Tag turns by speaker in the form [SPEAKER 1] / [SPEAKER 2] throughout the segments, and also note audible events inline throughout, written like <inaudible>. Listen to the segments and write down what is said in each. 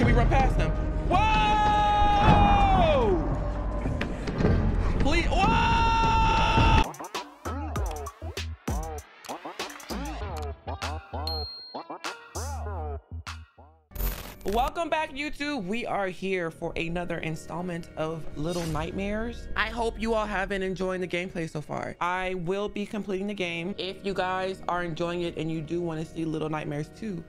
[SPEAKER 1] Can we run past him? Whoa! Please, whoa! Welcome back, YouTube. We are here for another installment of Little Nightmares. I hope you all have been enjoying the gameplay so far. I will be completing the game. If you guys are enjoying it and you do want to see Little Nightmares 2,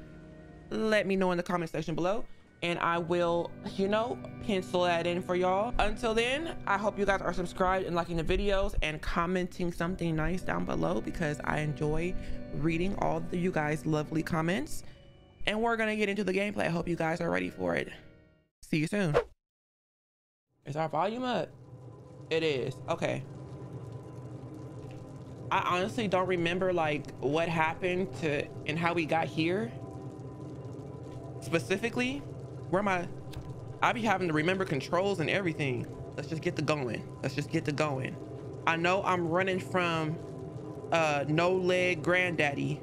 [SPEAKER 1] let me know in the comment section below and I will, you know, pencil that in for y'all. Until then, I hope you guys are subscribed and liking the videos and commenting something nice down below because I enjoy reading all of you guys' lovely comments and we're gonna get into the gameplay. I hope you guys are ready for it. See you soon. Is our volume up? It is, okay. I honestly don't remember like what happened to and how we got here. Specifically, where am I I be having to remember controls and everything. Let's just get the going. Let's just get the going. I know I'm running from uh, no leg granddaddy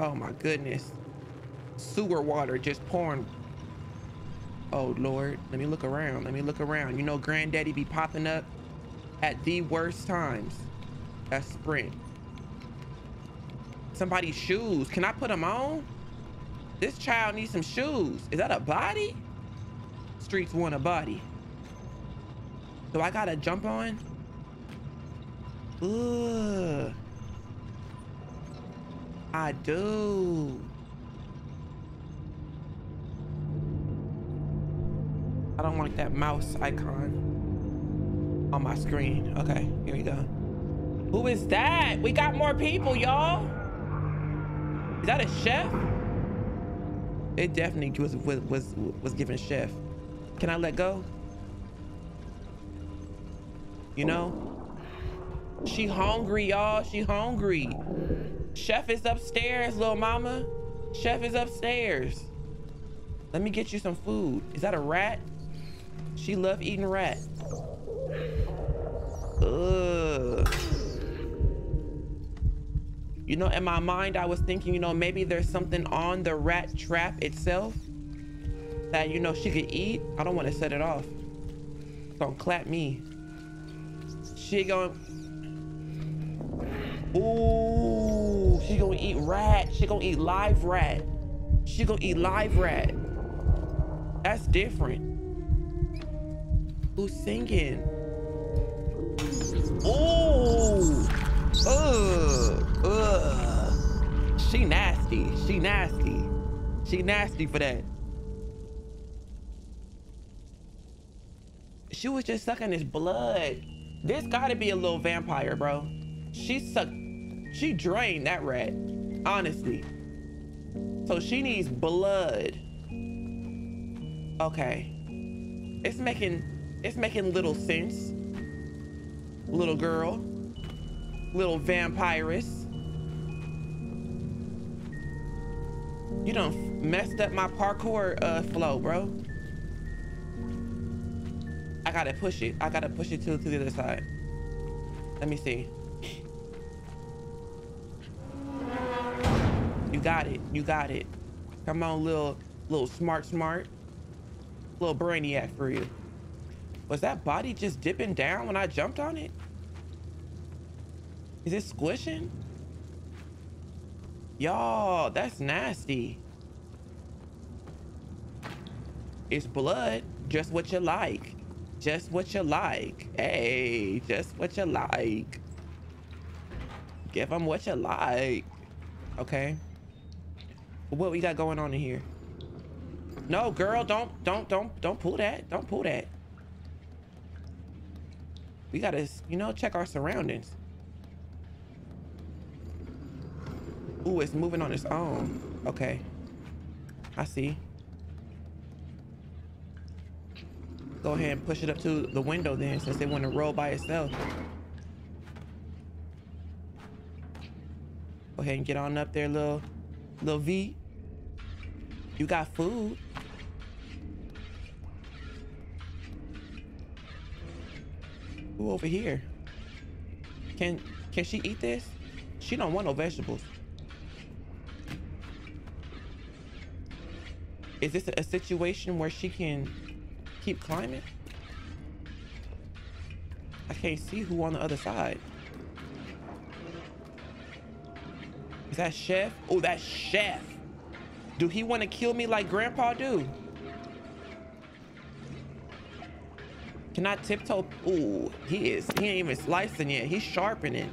[SPEAKER 1] Oh my goodness. Sewer water just pouring. Oh Lord, let me look around. Let me look around. You know, granddaddy be popping up at the worst times. That's sprint. Somebody's shoes. Can I put them on? This child needs some shoes. Is that a body? Streets want a body. Do I gotta jump on? Ugh. I do. I don't like that mouse icon on my screen. Okay, here we go. Who is that? We got more people, y'all. Is that a chef? It definitely was was was was giving chef. Can I let go? You know? She hungry, y'all. She hungry. Chef is upstairs, little mama. Chef is upstairs. Let me get you some food. Is that a rat? She love eating rat. Ugh. You know, in my mind, I was thinking, you know, maybe there's something on the rat trap itself that, you know, she could eat. I don't want to set it off. It's gonna clap me. She to. Ooh, she gonna eat rat. She gonna eat live rat. She gonna eat live rat. That's different. Who's singing? Ooh. Ugh. Ugh. She nasty. She nasty. She nasty for that. She was just sucking his blood. This gotta be a little vampire, bro. She sucked, she drained that rat, honestly. So she needs blood. Okay. It's making, it's making little sense. Little girl, little vampiress. You done messed up my parkour uh, flow, bro. I gotta push it. I gotta push it to, to the other side. Let me see. You got it. You got it. Come on, little, little smart, smart. Little brainiac for you. Was that body just dipping down when I jumped on it? Is it squishing? Y'all, that's nasty. It's blood, just what you like. Just what you like. Hey, just what you like. Give them what you like. Okay. What we got going on in here? No, girl, don't, don't, don't, don't pull that. Don't pull that. We gotta, you know, check our surroundings. Ooh, it's moving on its own. Okay. I see. Go ahead and push it up to the window then, since it want to roll by itself. Go ahead and get on up there, little, little V. You got food. Who over here? Can can she eat this? She don't want no vegetables. Is this a situation where she can keep climbing? I can't see who on the other side. Is that Chef? Oh, that's Chef. Do he want to kill me like Grandpa do? Can I tiptoe? Ooh, he is. He ain't even slicing yet. He's sharpening.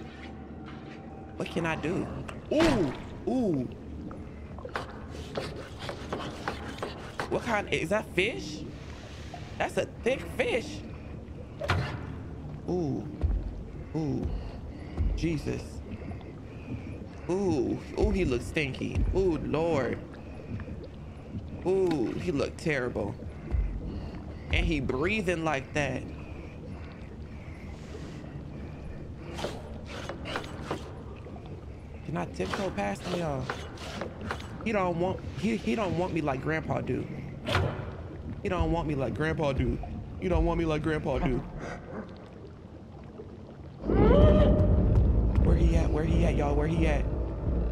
[SPEAKER 1] What can I do? Ooh, ooh. What kind? Is that fish? That's a thick fish. Ooh, ooh, Jesus. Ooh, ooh, he looks stinky. Ooh, Lord. Ooh, he looked terrible. And he breathing like that. Can I tiptoe past him, y'all? He don't want he he don't want me like grandpa do. He don't want me like grandpa do. You don't want me like grandpa do. Where he at? Where he at, y'all? Where he at?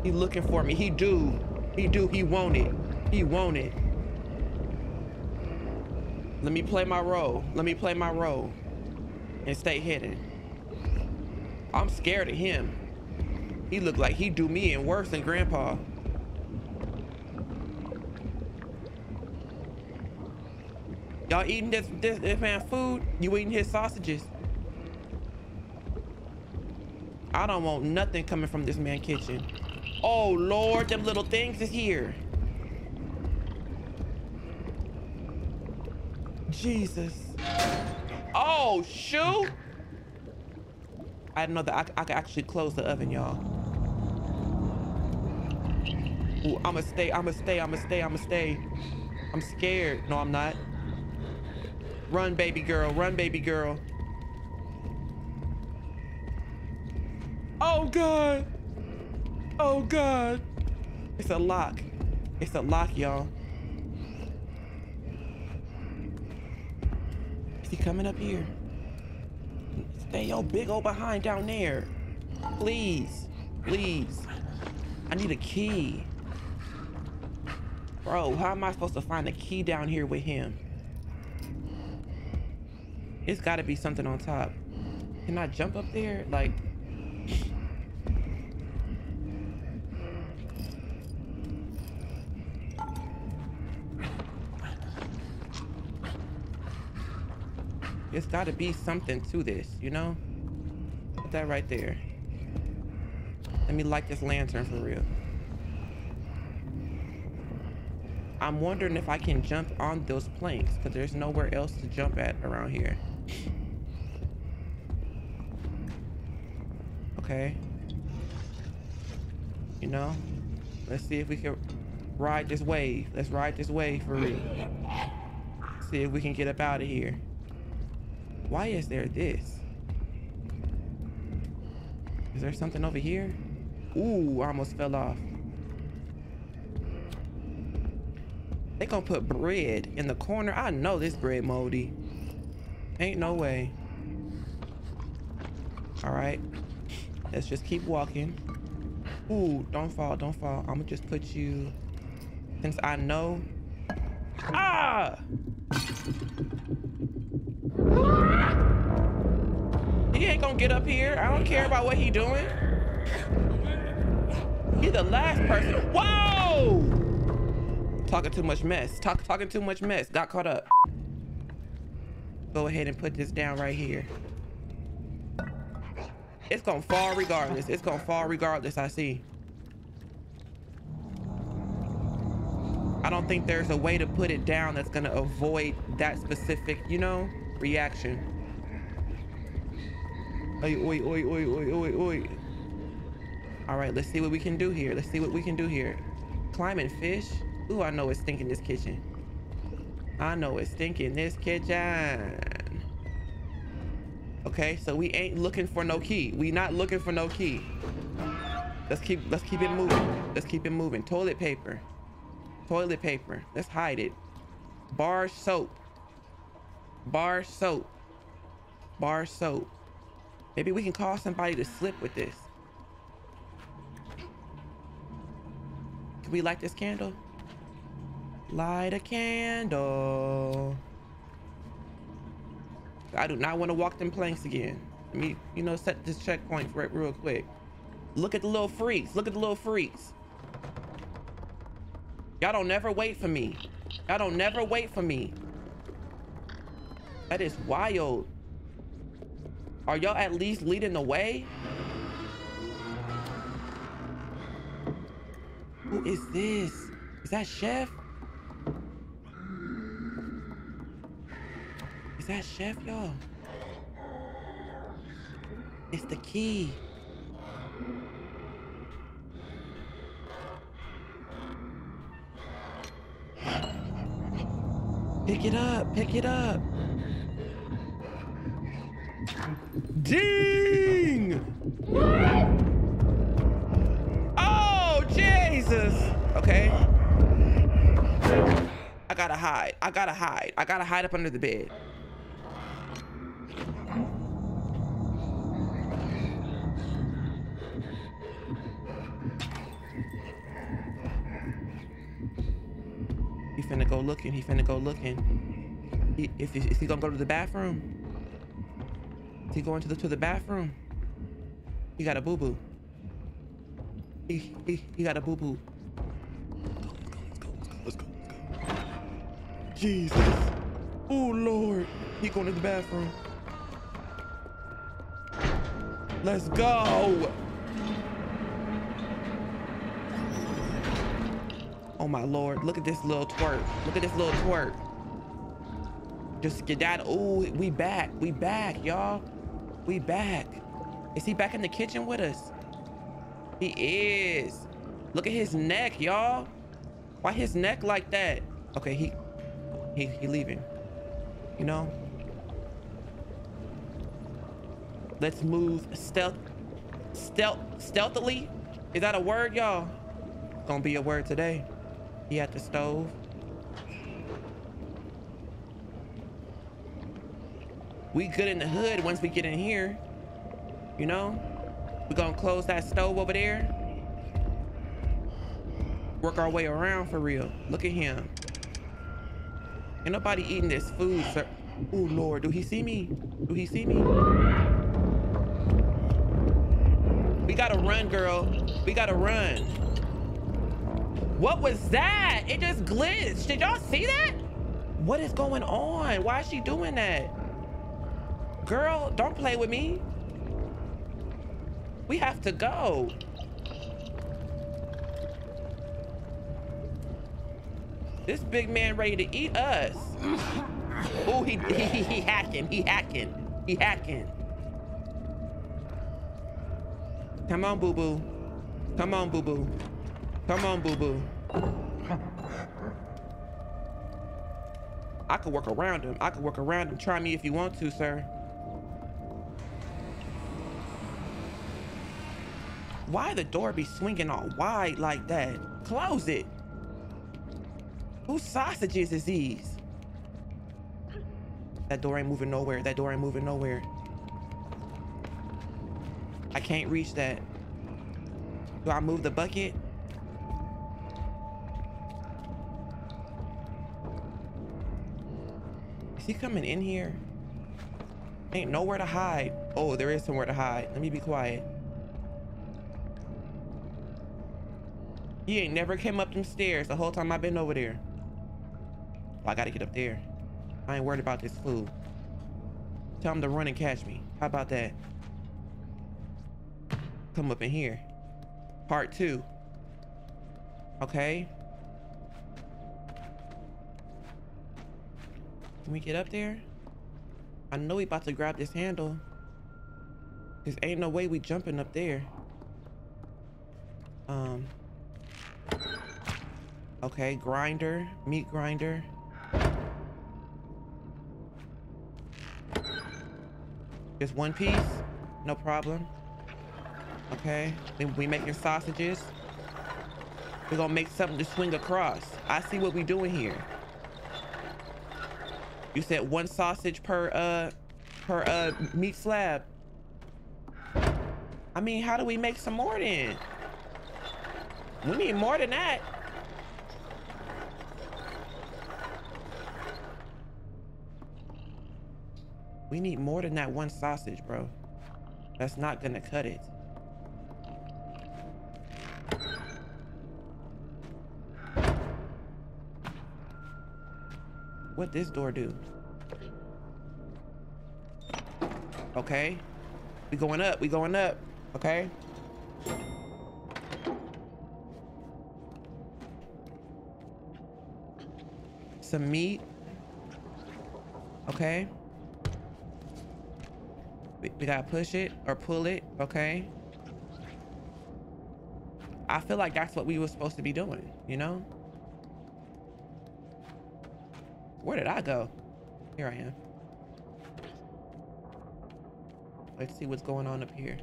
[SPEAKER 1] He looking for me. He do. He do. He want it. He want it. Let me play my role. Let me play my role and stay hidden. I'm scared of him. He look like he do me and worse than grandpa. Y'all eating this, this, this man food? You eating his sausages? I don't want nothing coming from this man kitchen. Oh Lord, them little things is here. Jesus. Oh, shoot. I didn't know that I, I could actually close the oven, y'all. I'ma stay, I'ma stay, I'ma stay, I'ma stay. I'm scared. No, I'm not. Run, baby girl, run, baby girl. Oh, God. Oh, God. It's a lock. It's a lock, y'all. Is he coming up here? Stay your big old behind down there. Please. Please. I need a key. Bro, how am I supposed to find a key down here with him? It's got to be something on top. Can I jump up there? Like... It's got to be something to this, you know? Put that right there. Let me light this lantern for real. I'm wondering if I can jump on those planks because there's nowhere else to jump at around here. Okay. You know, let's see if we can ride this wave. Let's ride this wave for real. See if we can get up out of here. Why is there this? Is there something over here? Ooh, I almost fell off. They gonna put bread in the corner. I know this bread moldy. Ain't no way. All right. Let's just keep walking. Ooh, don't fall, don't fall. I'm gonna just put you, since I know. Ah! He ain't gonna get up here. I don't care about what he doing. He's the last person. Whoa! Talking too much mess. Talk, talking too much mess. Got caught up. Go ahead and put this down right here. It's gonna fall regardless. It's gonna fall regardless, I see. I don't think there's a way to put it down that's gonna avoid that specific, you know, reaction. Oi, oi, oi, oi, oi, oi, oi. All right, let's see what we can do here. Let's see what we can do here. Climbing fish. Ooh, I know it's stinking this kitchen. I know it's stinking this kitchen. Okay, so we ain't looking for no key. We not looking for no key. Let's keep let's keep it moving. Let's keep it moving. Toilet paper. Toilet paper. Let's hide it. Bar soap. Bar soap. Bar soap. Maybe we can call somebody to slip with this. Can we light this candle? Light a candle. I do not want to walk them planks again. Let me, you know, set this checkpoint right real quick. Look at the little freaks. Look at the little freaks. Y'all don't never wait for me. Y'all don't never wait for me. That is wild. Are y'all at least leading the way? Who is this? Is that Chef? Chef, y'all? It's the key. Pick it up, pick it up. Ding! Oh, Jesus. Okay. I gotta hide. I gotta hide. I gotta hide up under the bed. He finna go looking. He finna go looking. He, if, is he gonna go to the bathroom? Is he going to the to the bathroom? He got a boo boo. He he he got a boo boo. Let's go, let's go, let's go. Jesus. Oh Lord. He going to the bathroom. Let's go. Oh my lord, look at this little twerk. Look at this little twerk. Just get that. Oh, we back. We back, y'all. We back. Is he back in the kitchen with us? He is. Look at his neck, y'all. Why his neck like that? Okay, he he he leaving. You know? Let's move stealth stealth stealthily. Is that a word, y'all? Gonna be a word today. He at the stove. We good in the hood once we get in here. You know? we gonna close that stove over there. Work our way around for real. Look at him. Ain't nobody eating this food, sir. Oh, Lord. Do he see me? Do he see me? We gotta run, girl. We gotta run. What was that? It just glitched. Did y'all see that? What is going on? Why is she doing that? Girl, don't play with me. We have to go. This big man ready to eat us. <laughs> Oh, he, he, he hacking, he hacking, he hacking. Come on, boo-boo. Come on, boo-boo. Come on, boo-boo. I could work around him. I could work around him. Try me if you want to, sir. Why the door be swinging all wide like that? Close it. Whose sausages is these? That door ain't moving nowhere. That door ain't moving nowhere. I can't reach that. Do I move the bucket? He coming in here? Ain't nowhere to hide. Oh, there is somewhere to hide. Let me be quiet. He ain't never came up them stairs the whole time I've been over there. Oh, I gotta get up there. I ain't worried about this fool. Tell him to run and catch me. How about that? Come up in here. Part two. Okay. Can we get up there? I know we about to grab this handle. Cause ain't no way we jumping up there. Um. Okay, grinder, meat grinder. Just one piece, no problem. Okay, then we making sausages. We're gonna make something to swing across. I see what we doing here. You said one sausage per uh per uh meat slab. I mean, how do we make some more then? We need more than that. We need more than that one sausage, bro. That's not gonna cut it. What this door do? Okay. We going up. We going up. Okay. Some meat. Okay. We, we gotta push it or pull it. Okay. I feel like that's what we were supposed to be doing, you know? Where did I go? Here I am. Let's see what's going on up here.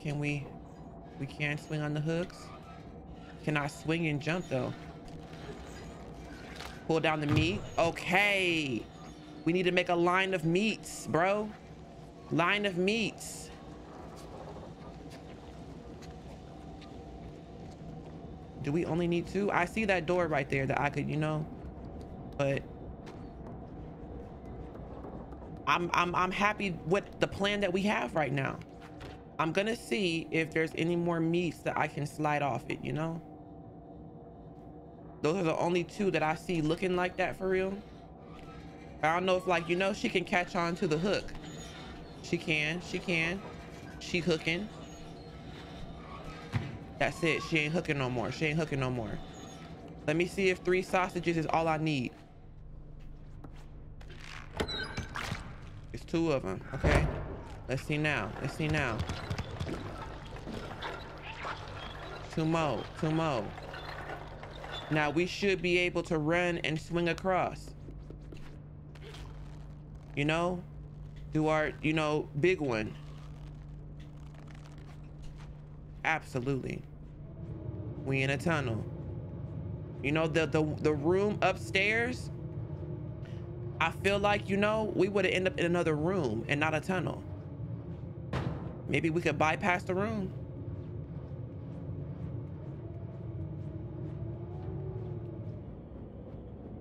[SPEAKER 1] Can we, we can't swing on the hooks? Can I swing and jump though? Pull down the meat. Okay. We need to make a line of meats, bro. Line of meats. Do we only need two? I see that door right there that I could, you know, but I'm I'm I'm happy with the plan that we have right now. I'm gonna see if there's any more meats that I can slide off it, you know? Those are the only two that I see looking like that for real. I don't know if like, you know, she can catch on to the hook. She can, she can. She hooking. That's it. She ain't hooking no more. She ain't hooking no more. Let me see if three sausages is all I need. It's two of them. Okay. Let's see now. Let's see now. Two more. Two more. Now we should be able to run and swing across. You know? Do our, you know, big one. Absolutely. We in a tunnel. You know, the, the, the room upstairs, I feel like, you know, we would have ended up in another room and not a tunnel. Maybe we could bypass the room.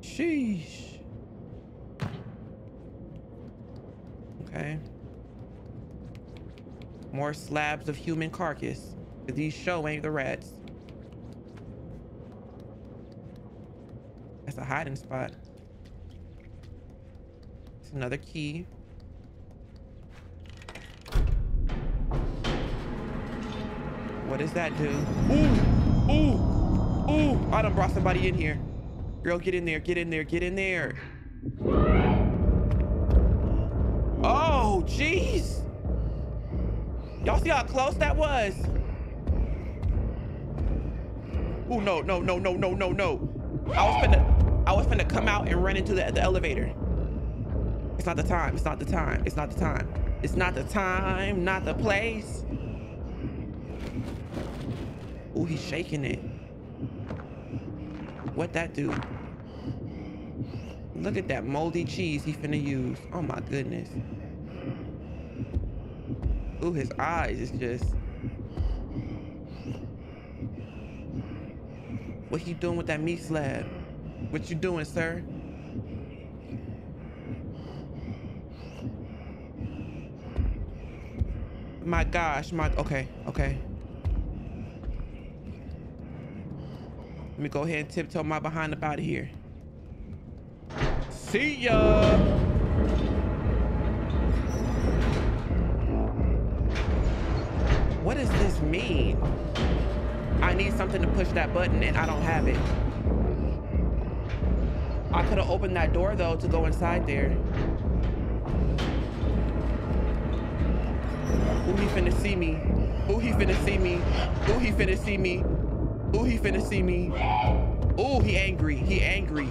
[SPEAKER 1] Sheesh. Okay. More slabs of human carcass. These show ain't the rats. That's a hiding spot. It's another key. What does that do? Ooh! Ooh! Ooh! I done brought somebody in here. Girl, get in there, get in there, get in there. Oh, jeez! Y'all see how close that was? Oh, no, no, no, no, no, no, no. I was finna, I was finna come out and run into the, the elevator. It's not the time. It's not the time. It's not the time. It's not the time, not the place. Oh, he's shaking it. What that do? Look at that moldy cheese he finna use. Oh my goodness. Ooh, his eyes is just. What he doing with that meat slab? What you doing, sir? My gosh, my, okay, okay. Let me go ahead and tiptoe my behind up out of here. See ya! What does this mean? I need something to push that button and I don't have it. I could have opened that door though to go inside there. Ooh, he finna see me. Ooh, he finna see me. Ooh, he finna see me. Ooh, he finna see me. Ooh, he angry. He angry.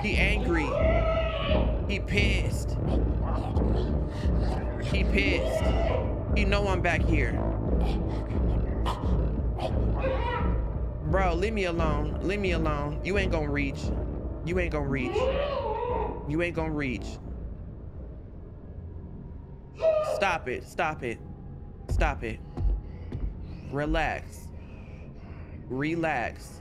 [SPEAKER 1] He angry. He pissed. He pissed. He know I'm back here. Bro, leave me alone. Leave me alone. You ain't gonna reach. You ain't gonna reach. You ain't gonna reach. Stop it. Stop it. Stop it. Relax. Relax.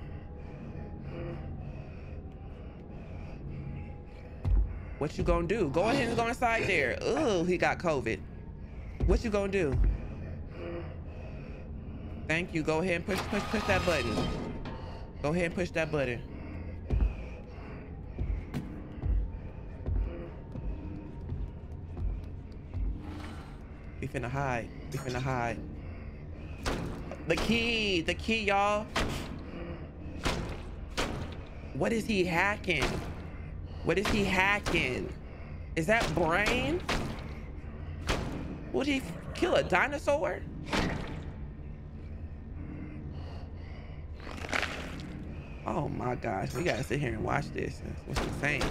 [SPEAKER 1] What you gonna do? Go ahead and go inside there. Oh, he got COVID. What you gonna do? Thank you. Go ahead and push, push, push that button. Go ahead and push that button. We finna hide. We finna hide. The key, the key, y'all. What is he hacking? What is he hacking? Is that brain? Would he kill a dinosaur? Oh my gosh, we gotta sit here and watch this. That's what's insane.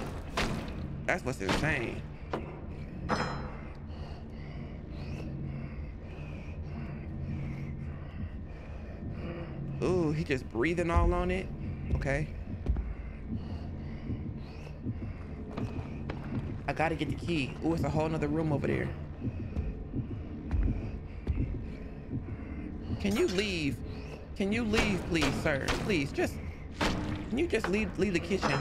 [SPEAKER 1] That's what's insane. Ooh, he just breathing all on it. Okay. I gotta get the key. Ooh, it's a whole nother room over there. Can you leave? Can you leave, please, sir? Please, just, can you just leave, leave the kitchen?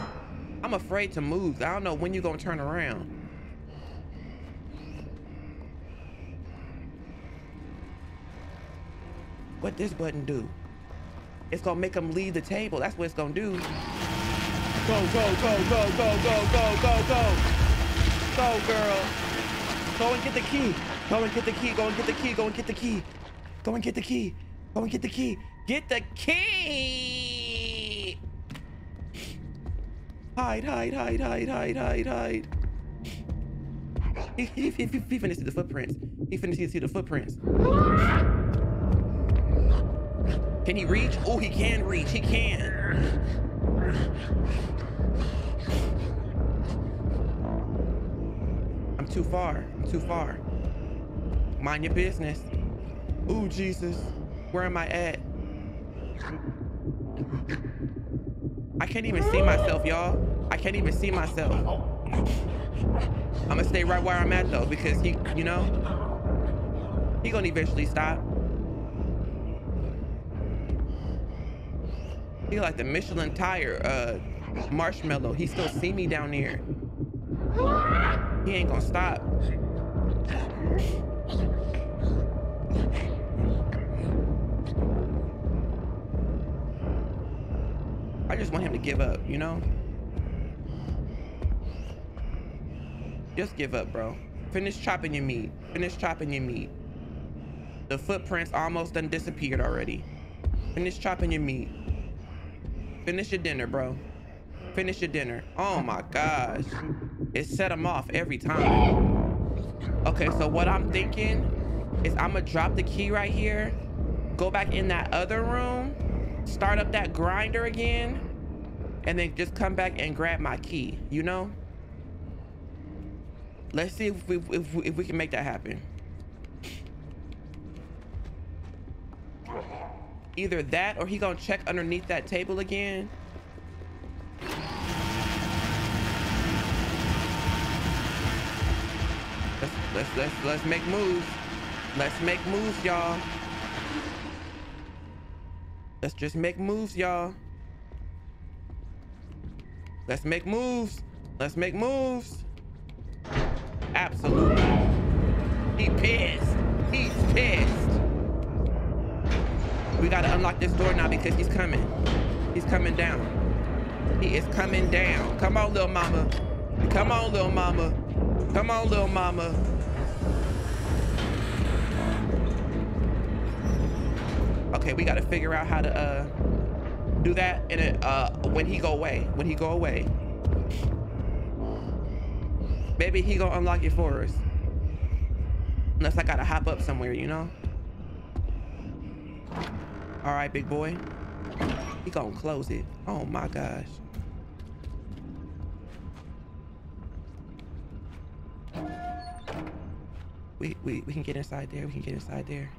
[SPEAKER 1] I'm afraid to move. I don't know when you're gonna turn around. What this button do? It's gonna make him leave the table. That's what it's gonna do. Go, go, go, go, go, go, go, go, go. Go, girl. Go and get the key. Go and get the key. Go and get the key. Go and get the key. Go and get the key. Go and get the key. Get the key. Hide, hide, hide, hide, hide, hide, hide. He, he, he, he finna see the footprints. He finna see, see the footprints. Can he reach? Oh, he can reach. He can. I'm too far. I'm too far. Mind your business. Ooh, Jesus. Where am I at? I can't even see myself, y'all. I can't even see myself. I'm gonna stay right where I'm at though, because he, you know, he gonna eventually stop. He like the Michelin tire uh, marshmallow. He still see me down there. He ain't gonna stop. I just want him to give up, you know? Just give up, bro. Finish chopping your meat. Finish chopping your meat. The footprints almost done disappeared already. Finish chopping your meat. Finish your dinner, bro. Finish your dinner. Oh my gosh. It set him off every time. Okay, so what I'm thinking is I'm gonna drop the key right here, go back in that other room, start up that grinder again, and then just come back and grab my key, you know? Let's see if we, if, if we can make that happen. Either that or he gonna check underneath that table again. Let's let's let's let's make moves. Let's make moves, y'all. Let's just make moves, y'all. Let's make moves. Let's make moves. Absolutely. He pissed. He's pissed. We gotta unlock this door now because he's coming. He's coming down. He is coming down. Come on, little mama. Come on, little mama. Come on, little mama. Okay, we gotta figure out how to uh do that in a uh when he go away. When he go away. Maybe he gonna unlock it for us. Unless I gotta hop up somewhere, you know? All right, big boy. He gonna close it. Oh my gosh. We, we, we can get inside there. We can get inside there.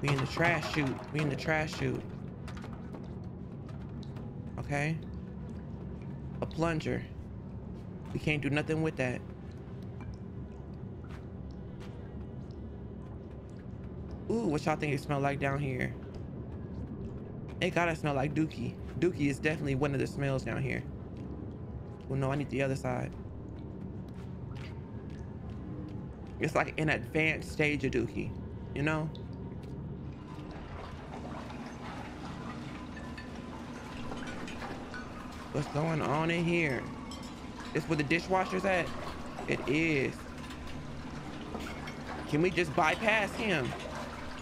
[SPEAKER 1] We in the trash chute. We in the trash chute. Okay. A plunger. We can't do nothing with that. Ooh, what y'all think it smell like down here? It gotta smell like dookie. Dookie is definitely one of the smells down here. Well, no, I need the other side. It's like an advanced stage of Dookie, you know? What's going on in here? This where the dishwasher's at? It is. Can we just bypass him?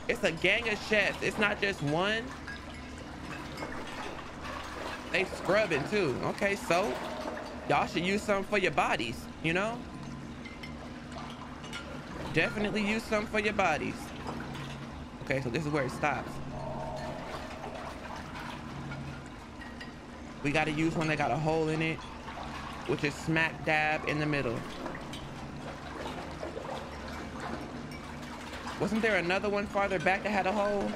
[SPEAKER 1] It's a gang of chefs. It's not just one. They scrubbing too. Okay, so y'all should use some for your bodies, you know? Definitely use some for your bodies. Okay, so this is where it stops. We got to use one that got a hole in it, which is smack dab in the middle. Wasn't there another one farther back that had a hole?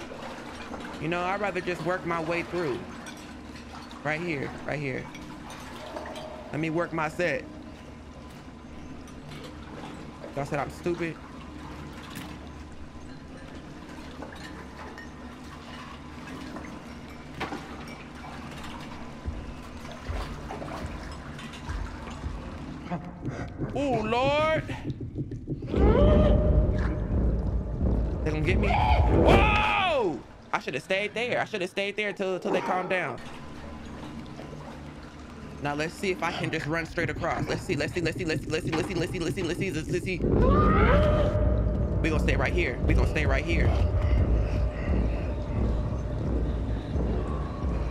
[SPEAKER 1] You know, I'd rather just work my way through. Right here, right here. Let me work my set. Y'all said I'm stupid. Oh, Lord. They gonna get me? Whoa! I should have stayed there. I should have stayed there until, until they calm down. Now let's see if I can just run straight across. Let's see, let's see, let's see, let's see, let's see, let's see, let's see, let's see, let's see, let's see, let's see. We gonna stay right here. We gonna stay right here.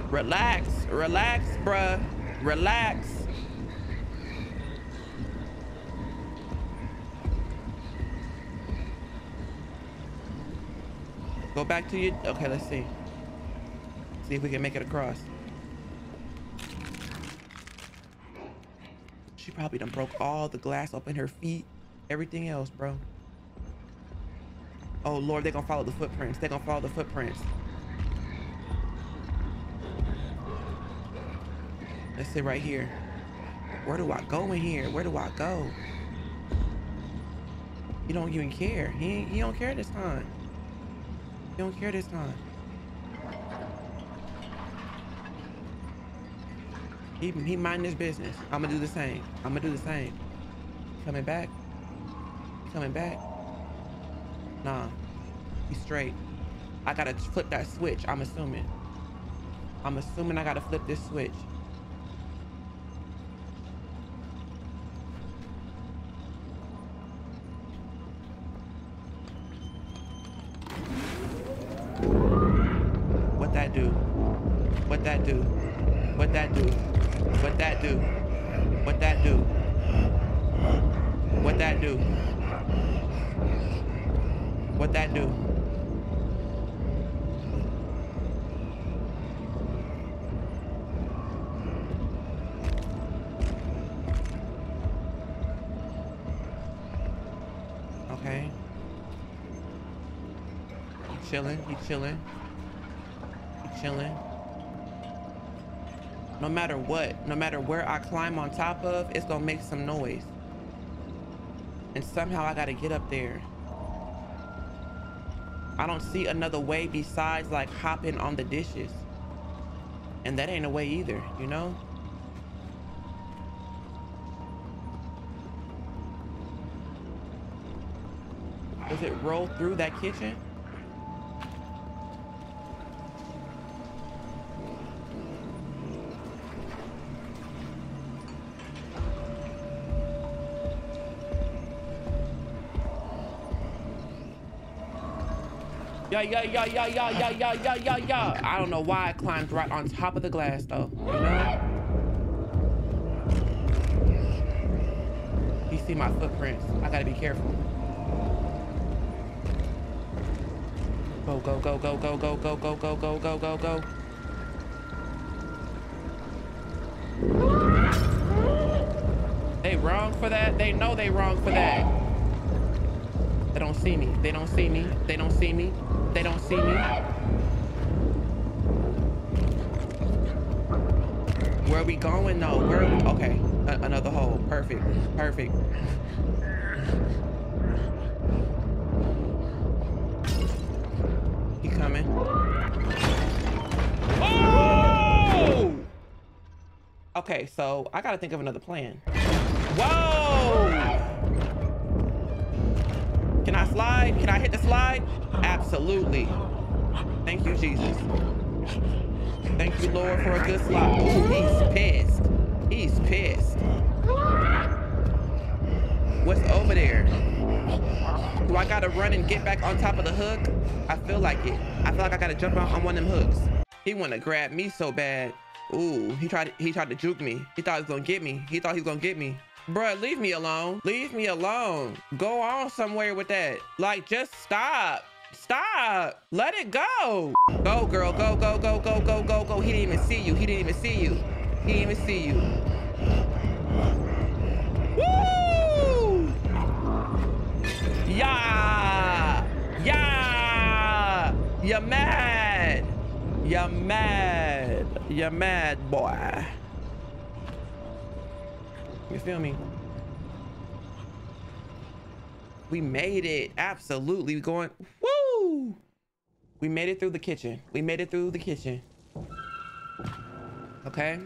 [SPEAKER 1] Relax, relax, bruh. Relax. Go back to you. okay, let's see. See if we can make it across. She probably done broke all the glass up in her feet, everything else, bro. Oh Lord, they're gonna follow the footprints. They're gonna follow the footprints. Let's sit right here. Where do I go in here? Where do I go? He don't even care. He, he don't care this time. Don't care this time. He, he mind his business. I'm gonna do the same. I'm gonna do the same. Coming back. Coming back. Nah. He's straight. I gotta flip that switch, I'm assuming. I'm assuming I gotta flip this switch. Chilling, he chilling. He chilling. No matter what, no matter where I climb on top of, it's gonna make some noise. And somehow I gotta get up there. I don't see another way besides like hopping on the dishes. And that ain't a way either, you know? Does it roll through that kitchen? Yeah, yeah, yeah, yeah, yeah, yeah, yeah, yeah, yeah, yeah. I don't know why I climbed right on top of the glass though, you know? You see my footprints. I gotta be careful. Go, go, go, go, go, go, go, go, go, go, go, go, go. They wrong for that? They know they wrong for that. They don't see me. They don't see me. They don't see me. They don't see me. Where are we going though? Where are we? Okay, A another hole. Perfect. Perfect. He coming. Oh! Okay, so I gotta think of another plan. Whoa! Can I slide? Can I hit the slide? Absolutely. Thank you, Jesus. Thank you, Lord, for a good slide. Ooh, he's pissed. He's pissed. What's over there? Do I gotta run and get back on top of the hook? I feel like it. I feel like I gotta jump out on one of them hooks. He wanna grab me so bad. Ooh, he tried he tried to juke me. He thought he was gonna get me. He thought he was gonna get me. Bruh, leave me alone. Leave me alone. Go on somewhere with that. Like, just stop. Stop. Let it go. Go, girl. Go, go, go, go, go, go, go. He didn't even see you. He didn't even see you. He didn't even see you. Woo! Yeah! Yeah! You're mad. You're mad. You're mad, boy. You feel me? We made it. Absolutely. We going. Woo! We made it through the kitchen. We made it through the kitchen. Okay.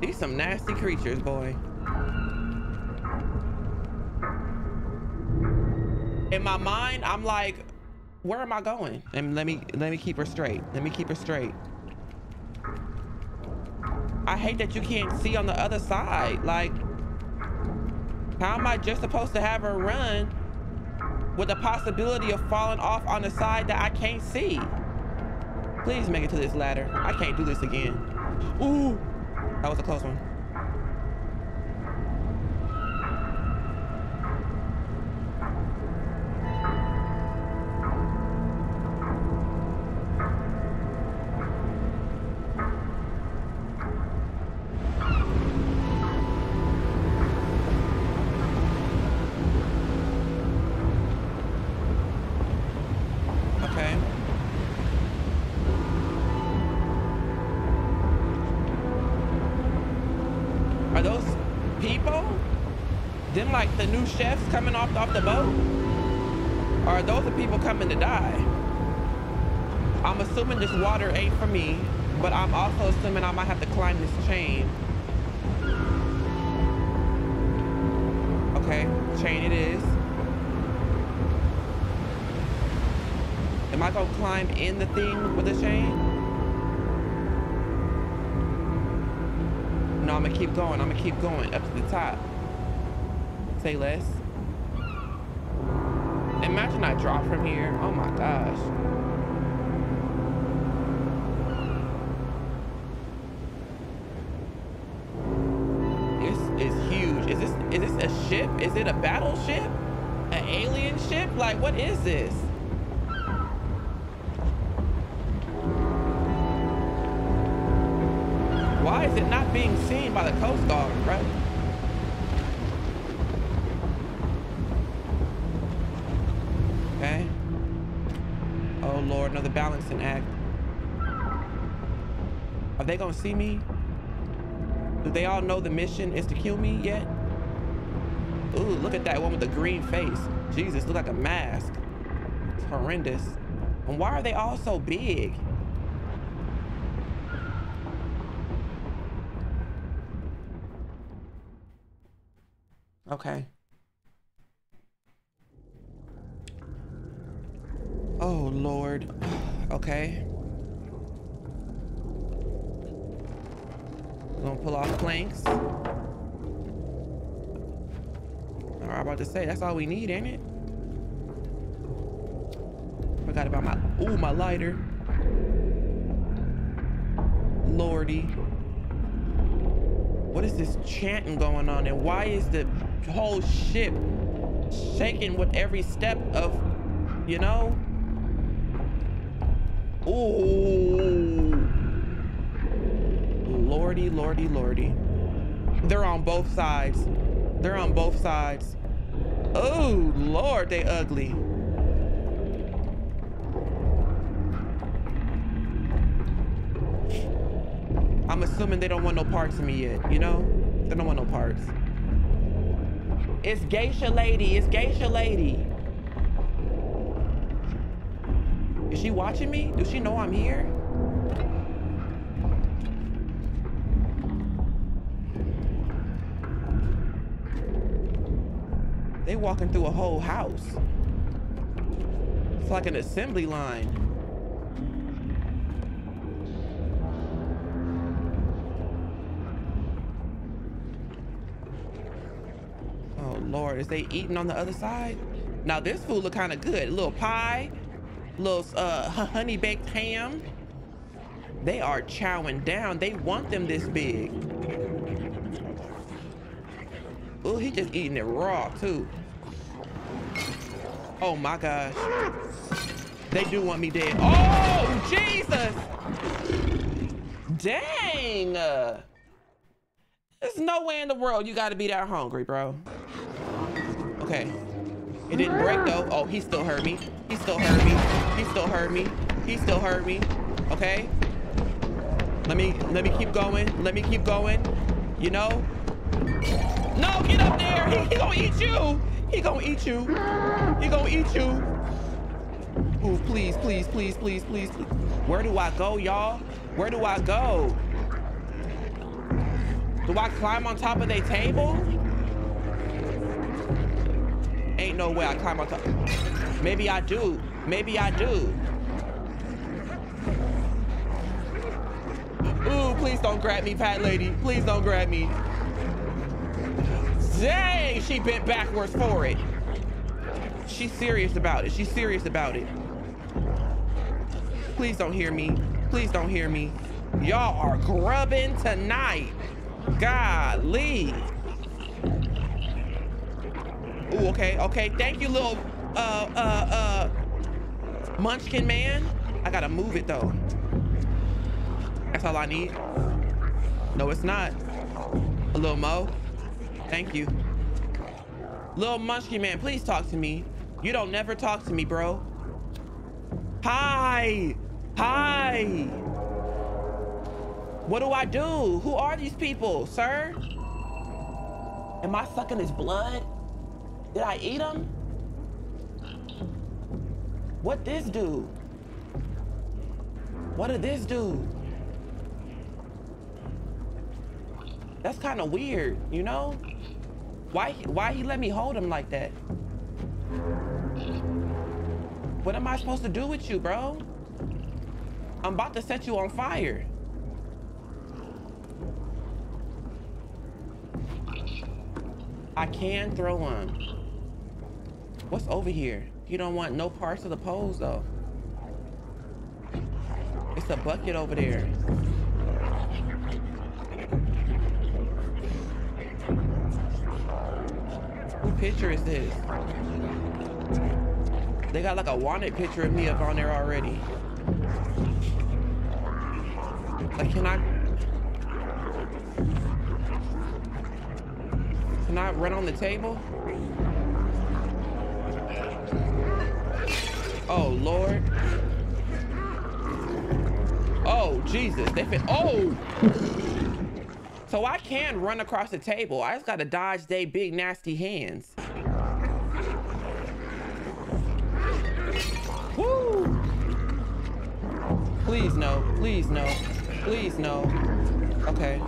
[SPEAKER 1] These some nasty creatures, boy. In my mind, I'm like, where am I going? And let me let me keep her straight. Let me keep her straight. I hate that you can't see on the other side. Like, how am I just supposed to have her run with the possibility of falling off on the side that I can't see? Please make it to this ladder. I can't do this again. Ooh, that was a close one. Coming off off the boat? Or are those the people coming to die? I'm assuming this water ain't for me, but I'm also assuming I might have to climb this chain. Okay, chain it is. Am I gonna climb in the thing with the chain? No, I'm gonna keep going. I'm gonna keep going up to the top. Say less. Imagine I drop from here. Oh my gosh. This is huge. Is this is this a ship? Is it a battleship? An alien ship? Like what is this? Another act. Are they gonna see me? Do they all know the mission is to kill me yet? Ooh, look at that one with the green face. Jesus, look like a mask. It's horrendous. And why are they all so big? Okay. Oh, Lord. Okay. We're gonna pull off planks. Right, about to say, that's all we need, ain't it? Forgot about my, ooh, my lighter. Lordy. What is this chanting going on? And why is the whole ship shaking with every step of, you know? Ooh. Lordy, lordy, lordy. They're on both sides. They're on both sides. Oh, Lord, they ugly. I'm assuming they don't want no parts of me yet, you know? They don't want no parts. It's Geisha Lady. It's Geisha Lady. Is she watching me? Does she know I'm here? They walking through a whole house. It's like an assembly line. Oh Lord, is they eating on the other side? Now this food look kind of good. A little pie, little uh, honey baked ham. They are chowing down. They want them this big. Oh, he just eating it raw too. Oh my gosh. They do want me dead. Oh, Jesus. Dang. There's no way in the world you gotta be that hungry, bro. Okay. It didn't break though. Oh, he still heard me. He still heard me. He still heard me. He still heard me. Okay. Let me let me keep going. Let me keep going. You know? No, get up there. He, he gonna eat you. He gonna eat you. He gonna eat you. Ooh, please, please, please, please, please, please. Where do I go, y'all? Where do I go? Do I climb on top of their table? No way I climb on top. Maybe I do. Maybe I do. Ooh, please don't grab me, fat lady. Please don't grab me. Dang, she bent backwards for it. She's serious about it. She's serious about it. Please don't hear me. Please don't hear me. Y'all are grubbing tonight. Golly. Okay, okay. Thank you, little uh uh uh munchkin man. I gotta move it though. That's all I need. No, it's not. A little mo. Thank you. Little munchkin man, please talk to me. You don't never talk to me, bro. Hi. Hi. What do I do? Who are these people, sir? Am I sucking his blood? Did I eat him? What this do? What did this do? That's kind of weird, you know? Why, why he let me hold him like that? What am I supposed to do with you, bro? I'm about to set you on fire. I can throw him. What's over here? You don't want no parts of the pose though. It's a bucket over there. Who picture is this? They got like a wanted picture of me up on there already. Like, can I? Can I run on the table? Oh, Lord. Oh, Jesus. They fit. Oh! So I can run across the table. I just gotta dodge they big nasty hands. Woo! Please no, please no, please no. Okay.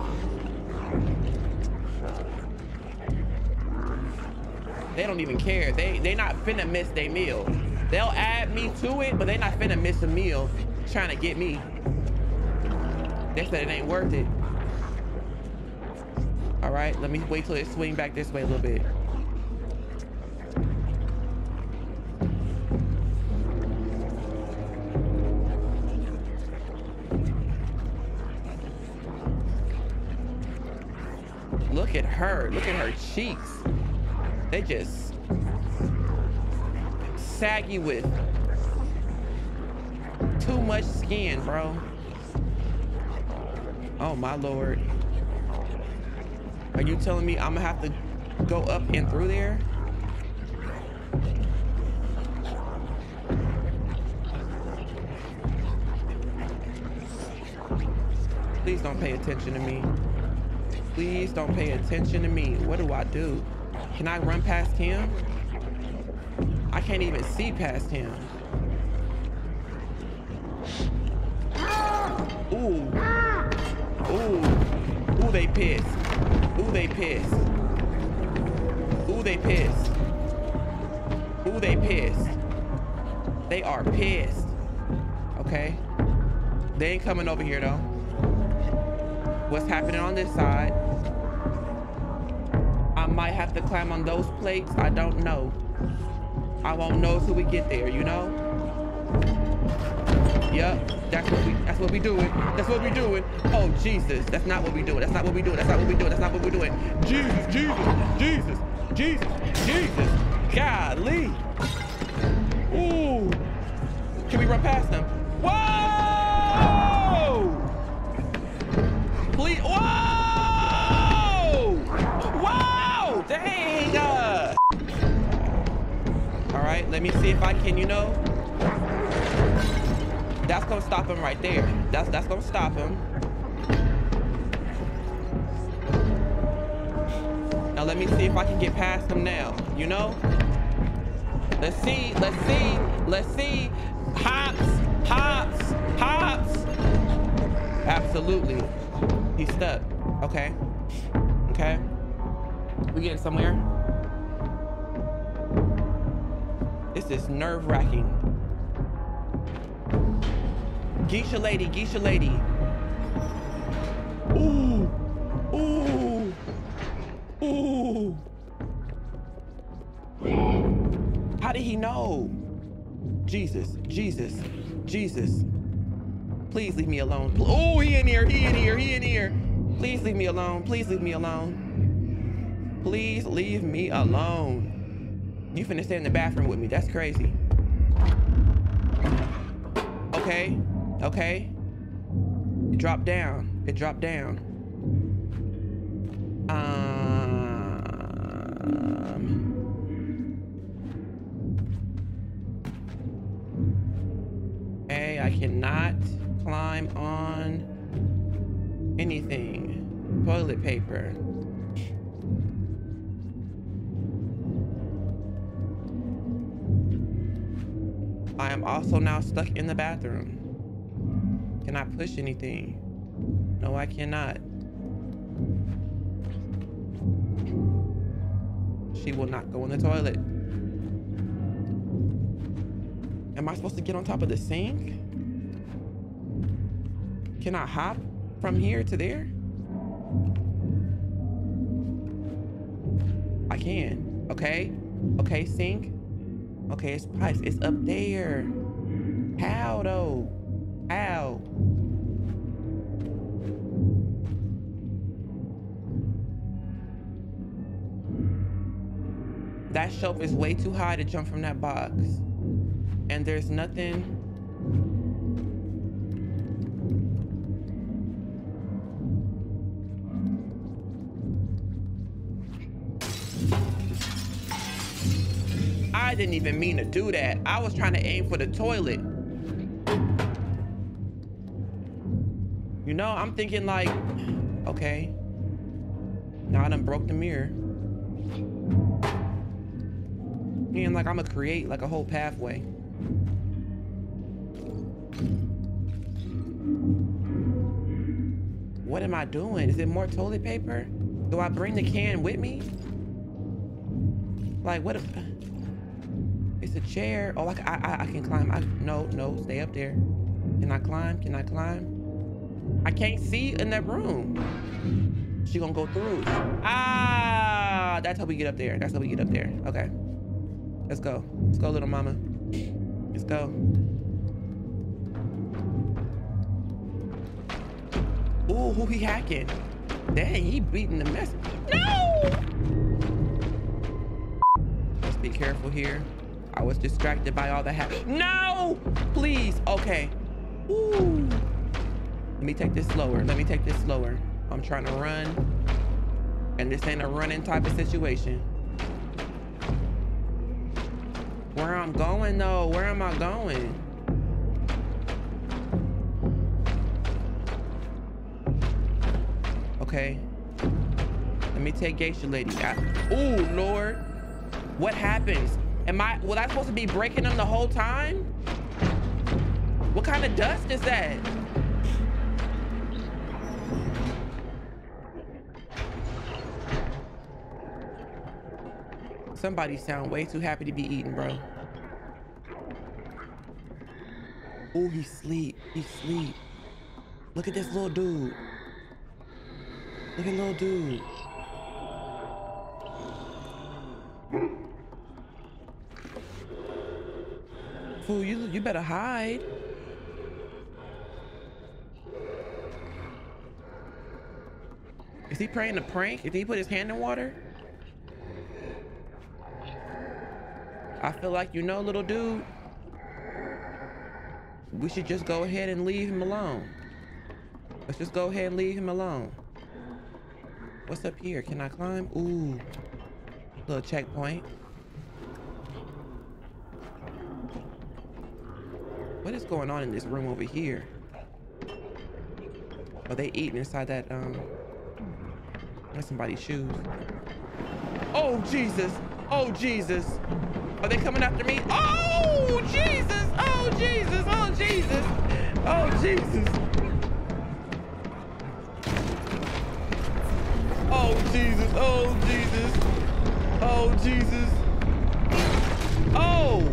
[SPEAKER 1] They don't even care. They they not finna miss their meal. They'll add me to it, but they not finna miss a meal trying to get me. They said it ain't worth it. All right, let me wait till it swing back this way a little bit. Look at her, look at her cheeks. They just saggy with too much skin, bro. Oh my Lord. Are you telling me I'm gonna have to go up and through there? Please don't pay attention to me. Please don't pay attention to me. What do I do? Can I run past him? Can't even see past him. Ooh. Ooh. Ooh, they pissed. Ooh, they pissed. Ooh, they pissed. Ooh, they pissed. They are pissed. Okay. They ain't coming over here though. What's happening on this side? I might have to climb on those plates. I don't know. I won't know until we get there, you know? Yep, that's what we that's what we doing. That's what we doing. Oh Jesus, that's not what we doing. That's not what we doing. That's not what we doing. That's not what we doing. Jesus, Jesus, Jesus, Jesus, Jesus. Golly. Ooh. Can we run past them? Whoa! Please. Whoa! Me see if I can, you know. That's gonna stop him right there. That's that's gonna stop him. Now let me see if I can get past him now, you know? Let's see, let's see, let's see. Hops, hops, hops. Absolutely. He's stuck. Okay. Okay. We getting somewhere? This is nerve wracking. Geisha lady, geisha lady. Ooh, ooh, ooh. How did he know? Jesus, Jesus, Jesus. Please leave me alone. Oh, he in here, he in here, he in here. Please leave me alone. Please leave me alone. Please leave me alone. You finna stay in the bathroom with me. That's crazy. Okay, okay. It dropped down. It dropped down. Um. Okay, I cannot climb on anything. Toilet paper. I am also now stuck in the bathroom. Can I push anything? No, I cannot. She will not go in the toilet. Am I supposed to get on top of the sink? Can I hop from here to there? I can. Okay. Okay, sink. Okay, it's pipes. It's up there. How though? How? That shelf is way too high to jump from that box. And there's nothing I didn't even mean to do that. I was trying to aim for the toilet. You know, I'm thinking like, okay. Now I done broke the mirror. And like I'm gonna create like a whole pathway. What am I doing? Is it more toilet paper? Do I bring the can with me? Like what if... It's a chair. Oh, I, I, I can climb. I, no, no, stay up there. Can I climb? Can I climb? I can't see in that room. She gonna go through. Ah, that's how we get up there. That's how we get up there. Okay. Let's go. Let's go, little mama. Let's go. Ooh, who he hacking? Dang, he beating the mess. No! Let's be careful here. I was distracted by all the hack. No! Please. Okay. Ooh. Let me take this slower. Let me take this slower. I'm trying to run. And this ain't a running type of situation. Where I'm going though? Where am I going? Okay. Let me take Geisha Lady. Oh, Lord. What happens? Am I, was I supposed to be breaking them the whole time? What kind of dust is that? Somebody sound way too happy to be eating, bro. Oh, he sleep. He sleep. Look at this little dude. Look at little dude. Fool, you you better hide. Is he praying a prank? Did he put his hand in water? I feel like you know, little dude. We should just go ahead and leave him alone. Let's just go ahead and leave him alone. What's up here? Can I climb? Ooh, little checkpoint. What is going on in this room over here? Are they eating inside that, um, that's somebody's shoes. Oh, Jesus. Oh, Jesus. Are they coming after me? Oh, Jesus. Oh, Jesus. Oh, Jesus. Oh, Jesus. Oh, Jesus. Oh, Jesus. Oh, Jesus. Oh.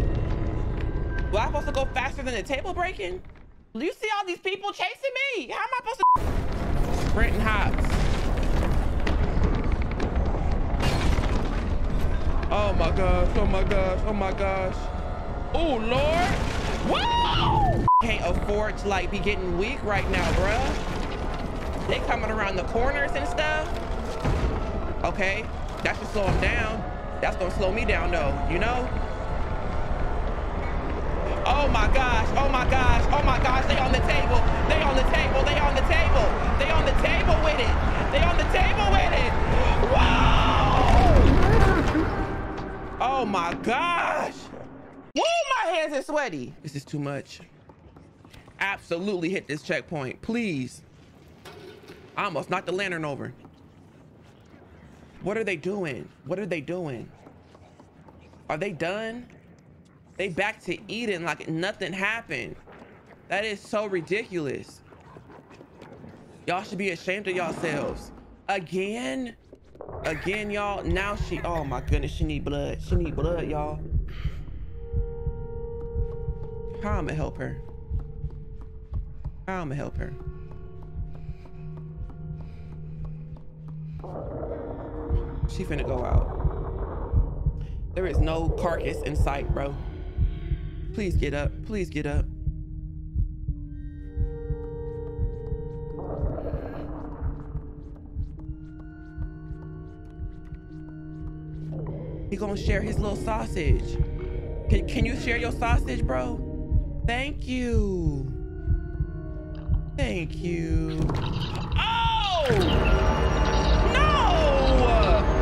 [SPEAKER 1] Well, I'm supposed to go faster than the table breaking? Do you see all these people chasing me? How am I supposed to sprint and hops? Oh my gosh, oh my gosh, oh my gosh. Oh Lord. Whoa! Can't afford to like be getting weak right now, bruh. They coming around the corners and stuff. Okay, that should slow them down. That's gonna slow me down though, you know? Oh my gosh, oh my gosh, oh my gosh, they on the table, they on the table, they on the table, they on the table with it, they on the table with it. Whoa! Oh my gosh. Woo, my hands are sweaty. This is too much. Absolutely hit this checkpoint, please. I almost knocked the lantern over. What are they doing? What are they doing? Are they done? They back to eating like nothing happened. That is so ridiculous. Y'all should be ashamed of yourselves. Again? Again, y'all. Now she, oh my goodness, she need blood. She need blood, y'all. How I'ma help her? How I'ma help her? She finna go out. There is no carcass in sight, bro. Please get up. Please get up. He gonna share his little sausage. Can, can you share your sausage, bro? Thank you. Thank you. Oh! No!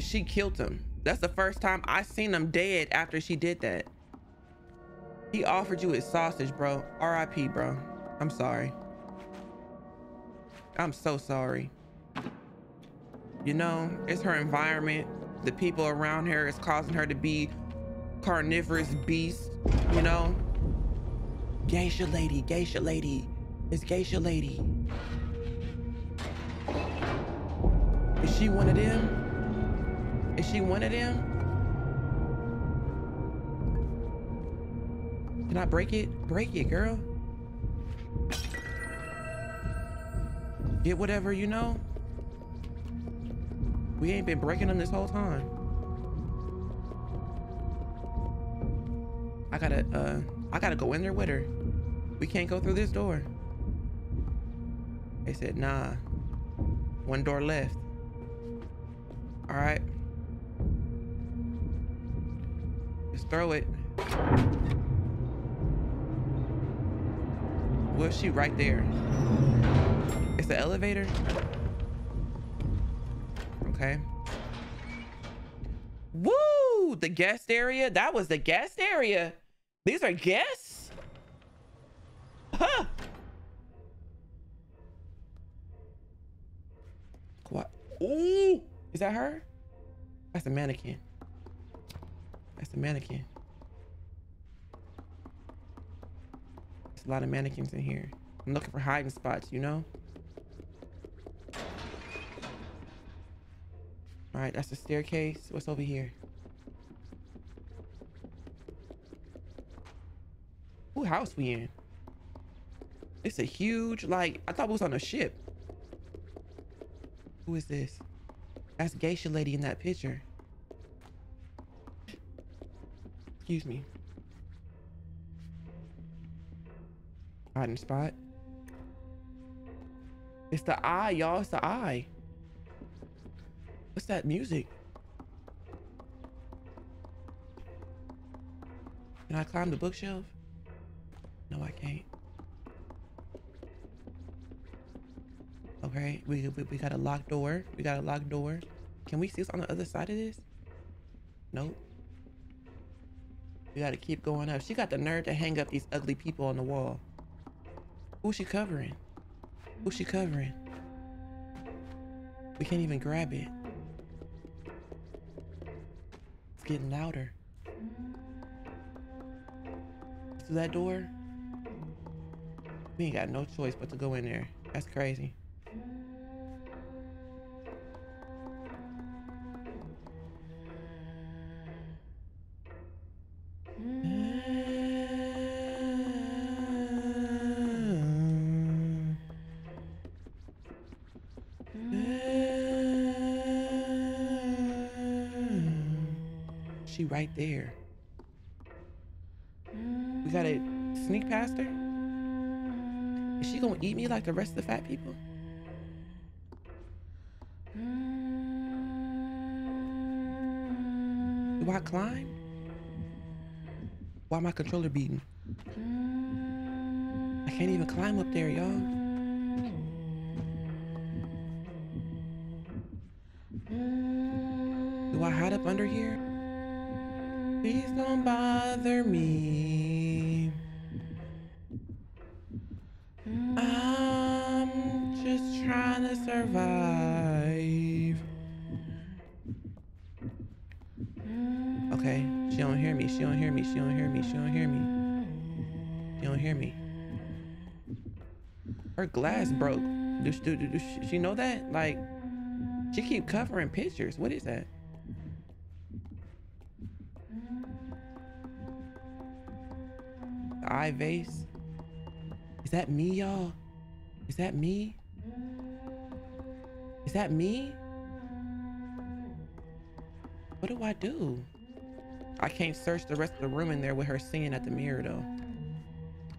[SPEAKER 1] And she killed him. That's the first time I seen him dead after she did that. He offered you his sausage, bro. RIP, bro. I'm sorry. I'm so sorry. You know, it's her environment. The people around her is causing her to be carnivorous beast, you know? Geisha lady, geisha lady. It's geisha lady. Is she one of them? Is she one of them? Can I break it? Break it, girl. Get whatever you know. We ain't been breaking them this whole time. I gotta, uh, I gotta go in there with her. We can't go through this door. They said, nah. One door left. All right. Throw it. Was she right there? It's the elevator? Okay. Woo! The guest area? That was the guest area. These are guests? Huh. What? Ooh! Is that her? That's a mannequin. That's a mannequin. There's a lot of mannequins in here. I'm looking for hiding spots, you know? All right, that's the staircase. What's over here? Who house we in? It's a huge, like, I thought it was on a ship. Who is this? That's geisha lady in that picture. Excuse me. Hiding spot. It's the eye, y'all. It's the eye. What's that music? Can I climb the bookshelf? No, I can't. Okay, we, we, we got a locked door. We got a locked door. Can we see what's on the other side of this? Nope. We gotta keep going up. She got the nerve to hang up these ugly people on the wall. Who's she covering? Who's she covering? We can't even grab it. It's getting louder. Through that door? We ain't got no choice but to go in there. That's crazy. Right there. We gotta sneak past her? Is she gonna eat me like the rest of the fat people? Do I climb? Why my controller beating? I can't even climb up there, y'all. Do I hide up under here? Bother me. I'm just trying to survive. Okay, she don't hear me. She don't hear me. She don't hear me. She don't hear me. She don't hear me. Her glass broke. Does, do, do, does she know that? Like, she keep covering pictures. What is that? Eye vase. Is that me, y'all? Is that me? Is that me? What do I do? I can't search the rest of the room in there with her singing at the mirror though.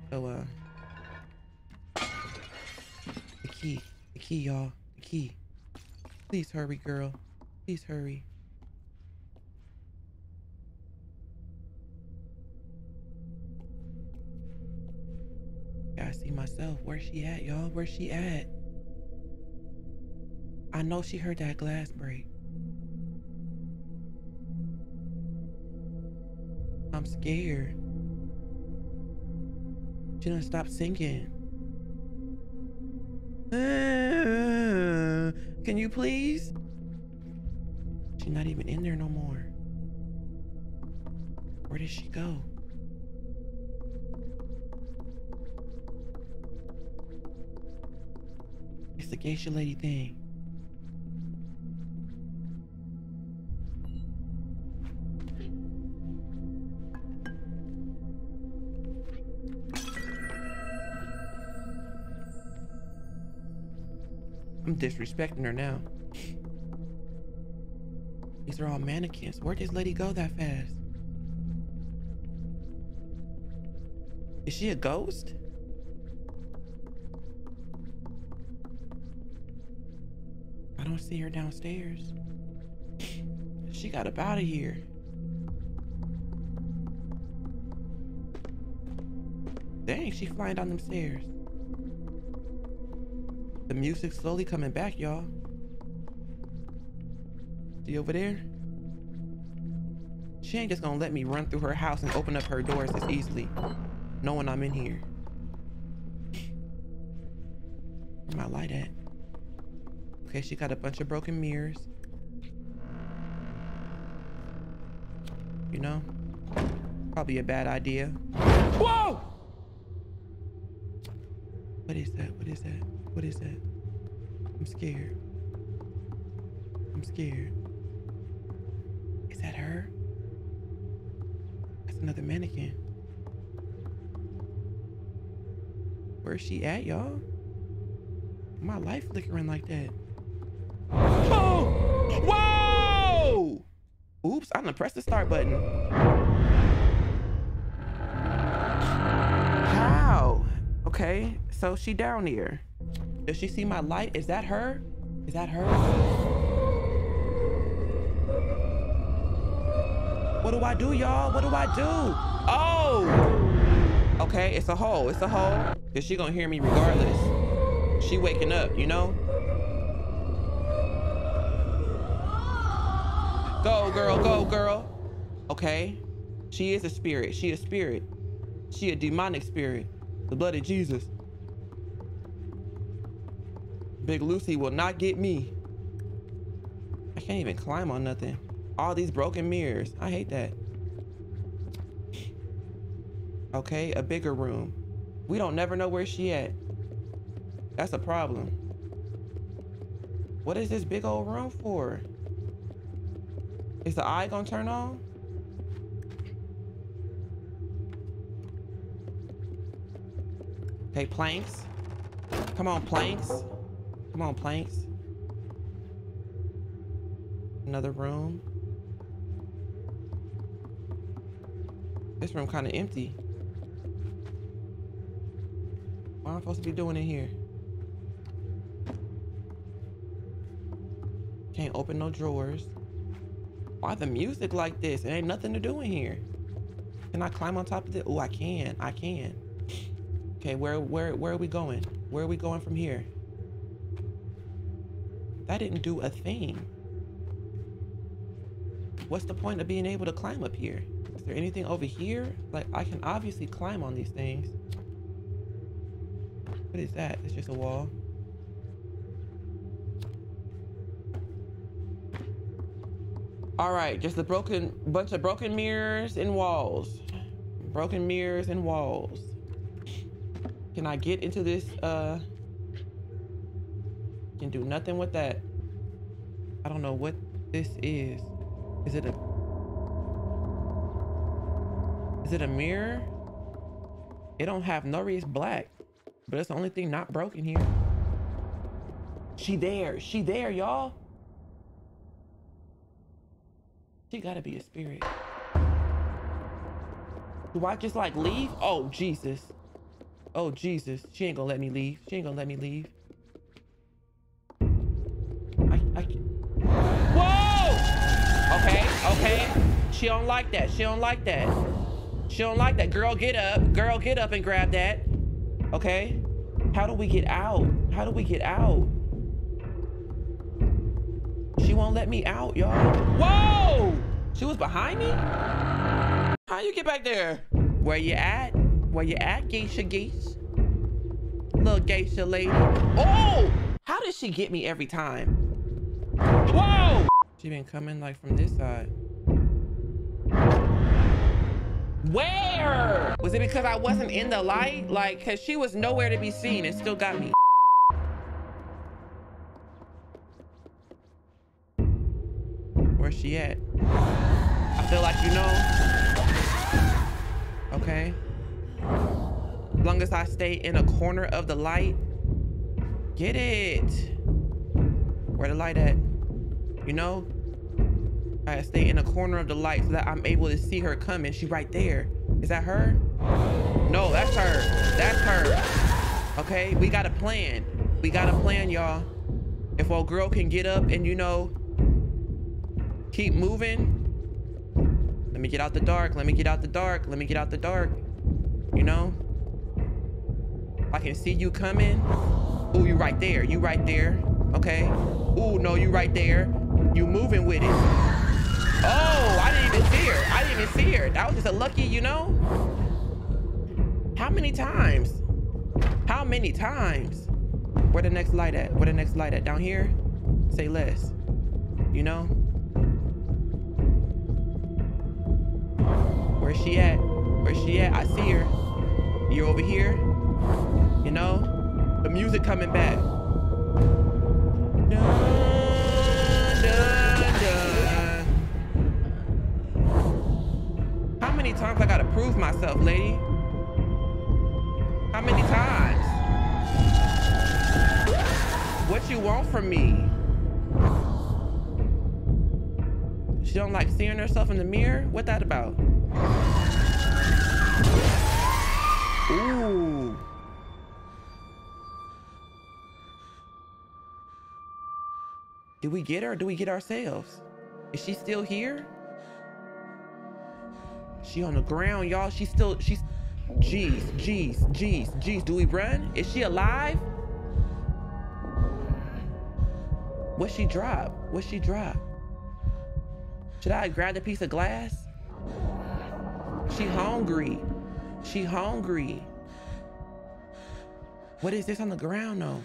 [SPEAKER 1] So uh the key. The key, y'all. The key. Please hurry, girl. Please hurry. Where's she at, y'all? Where's she at? I know she heard that glass break. I'm scared. She done stop singing. <sighs> Can you please? She's not even in there no more. Where did she go? Geisha lady thing. I'm disrespecting her now. These are all mannequins. Where'd this lady go that fast? Is she a ghost? See her downstairs. She got up out of here. Dang, she flying down them stairs. The music's slowly coming back, y'all. See over there? She ain't just gonna let me run through her house and open up her doors as easily, knowing I'm in here. Where my light at? Okay, she got a bunch of broken mirrors. You know? Probably a bad idea. Whoa! What is that? What is that? What is that? I'm scared. I'm scared. Is that her? That's another mannequin. Where's she at, y'all? My life flickering like that. Whoa! Oops, I'm gonna press the start button. How? Okay, so she down here. Does she see my light? Is that her? Is that her? What do I do, y'all? What do I do? Oh! Okay, it's a hole. It's a hole. Cause she gonna hear me regardless. She waking up, you know? Girl, go, girl. Okay. She is a spirit. She a spirit. She a demonic spirit. The blood of Jesus. Big Lucy will not get me. I can't even climb on nothing. All these broken mirrors. I hate that. Okay, a bigger room. We don't never know where she at. That's a problem. What is this big old room for? Is the eye gonna turn on? Okay, planks. Come on, planks. Come on, planks. Another room. This room kind of empty. What am I supposed to be doing in here? Can't open no drawers. Why the music like this? There ain't nothing to do in here. Can I climb on top of it? Oh, I can. I can. Okay, where where where are we going? Where are we going from here? That didn't do a thing. What's the point of being able to climb up here? Is there anything over here? Like I can obviously climb on these things. What is that? It's just a wall. All right, just a broken bunch of broken mirrors and walls. Broken mirrors and walls. Can I get into this? Uh, can do nothing with that. I don't know what this is. Is it a? Is it a mirror? It don't have no reason black, but it's the only thing not broken here. She there. She there, y'all. She gotta be a spirit. Do I just like leave? Oh, Jesus. Oh, Jesus. She ain't gonna let me leave. She ain't gonna let me leave. I, I. Whoa! Okay, okay. She don't like that. She don't like that. She don't like that. Girl, get up. Girl, get up and grab that. Okay. How do we get out? How do we get out? She won't let me out, y'all. Whoa! She was behind me? How you get back there? Where you at? Where you at, geisha geese? Little geisha lady. Oh! How does she get me every time? Whoa! She been coming like from this side. Where? Was it because I wasn't in the light? Like, cause she was nowhere to be seen and still got me. At? I feel like you know. Okay. As long as I stay in a corner of the light. Get it. Where the light at? You know? I stay in a corner of the light so that I'm able to see her coming. She right there. Is that her? No, that's her. That's her. Okay, we got a plan. We got a plan, y'all. If old girl can get up and, you know, keep moving. Let me get out the dark. Let me get out the dark. Let me get out the dark. You know? I can see you coming. Ooh, you right there. You right there. Okay. Ooh, no, you right there. You moving with it. Oh, I didn't even see her. I didn't even see her. That was just a lucky, you know? How many times? How many times? Where the next light at? Where the next light at? Down here? Say less. You know? Where's she at? Where's she at? I see her. You're over here. You know? The music coming back. How many times I gotta prove myself, lady? How many times? What you want from me? She don't like seeing herself in the mirror? What that about? Ooh. Do we get her or do we get ourselves? Is she still here? She on the ground, y'all. She's still, she's, jeez, jeez, jeez, jeez. Do we run? Is she alive? What she drop? What she drop? Should I grab the piece of glass? She hungry. She hungry. What is this on the ground though?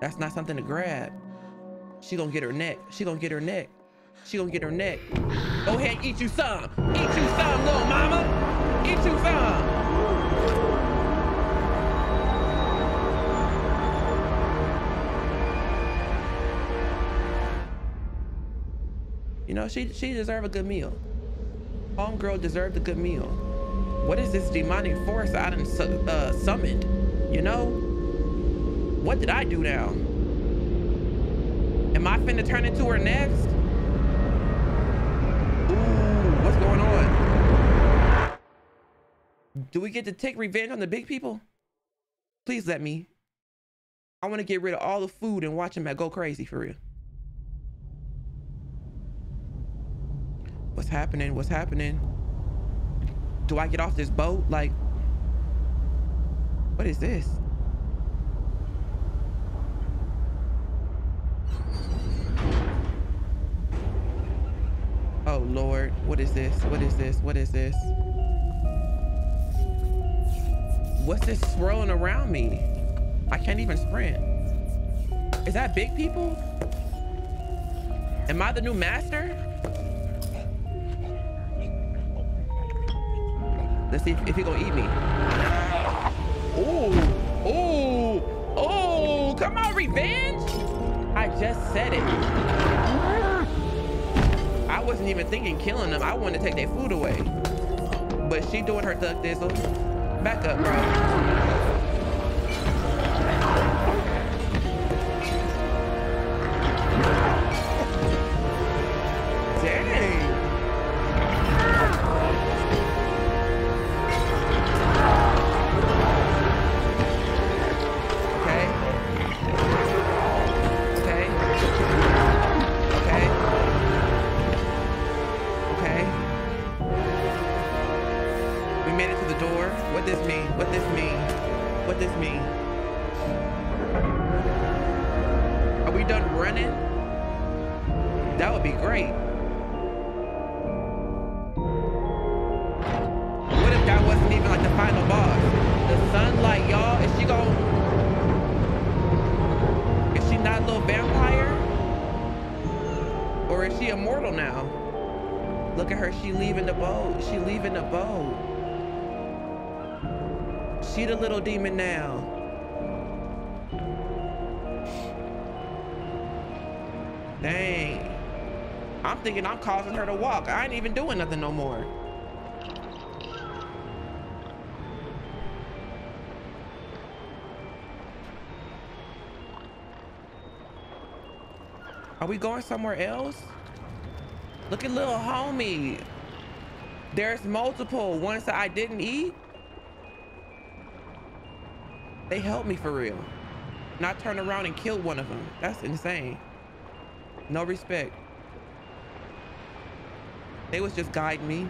[SPEAKER 1] That's not something to grab. She gonna get her neck. She gonna get her neck. She gonna get her neck. Go ahead, eat you some. Eat you some, little mama. Eat you some. You know, she she deserved a good meal. Homegirl deserved a good meal. What is this demonic force I done uh, summoned? You know? What did I do now? Am I finna turn into her next? Ooh, what's going on? Do we get to take revenge on the big people? Please let me. I want to get rid of all the food and watch them go crazy for real. Happening? What's happening? Do I get off this boat? Like, what is this? Oh Lord, what is this? What is this? What is this? What's this swirling around me? I can't even sprint. Is that big people? Am I the new master? Let's see if, if he gonna eat me. Oh, oh, oh, come on, revenge. I just said it. I wasn't even thinking killing them. I wanted to take their food away. But she doing her thug thizzle. Back up, bro. We made it to the door. What this mean? What this mean? What this mean? Are we done running? That would be great. What if that wasn't even like the final boss? The sunlight, y'all, is she going Is she not a little vampire? Or is she immortal now? Look at her, she leaving the boat. She leaving the boat demon now. Dang. I'm thinking I'm causing her to walk. I ain't even doing nothing no more. Are we going somewhere else? Look at little homie. There's multiple ones that I didn't eat. They helped me for real. Not turn around and kill one of them. That's insane. No respect. They was just guiding me.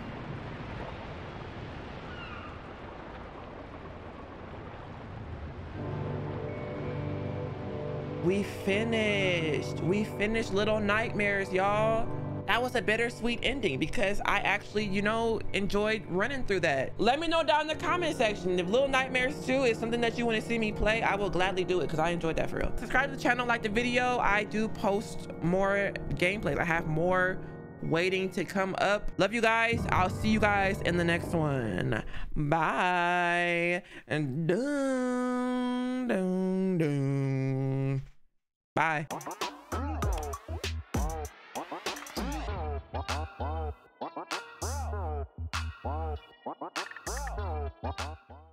[SPEAKER 1] We finished. We finished Little Nightmares, y'all that was a bittersweet ending because I actually, you know, enjoyed running through that. Let me know down in the comment section if Little Nightmares 2 is something that you want to see me play. I will gladly do it because I enjoyed that for real. Subscribe to the channel, like the video. I do post more gameplays. I have more waiting to come up. Love you guys. I'll see you guys in the next one. Bye. And dun, dun, dun. Bye. Bro. Bro. Bro.